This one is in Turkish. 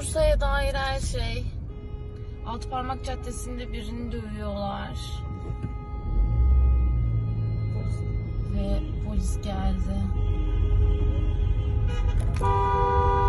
Bursa'ya dair her şey. Altparmak Caddesi'nde birini dövüyorlar. Ve polis geldi.